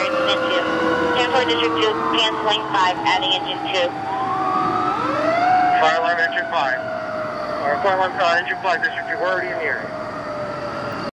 fire engine 2. 10 District 2, canceling 5, adding engine 2. Fire alarm engine 5. Or fire on uh, engine 5, District 2, we're already in the area.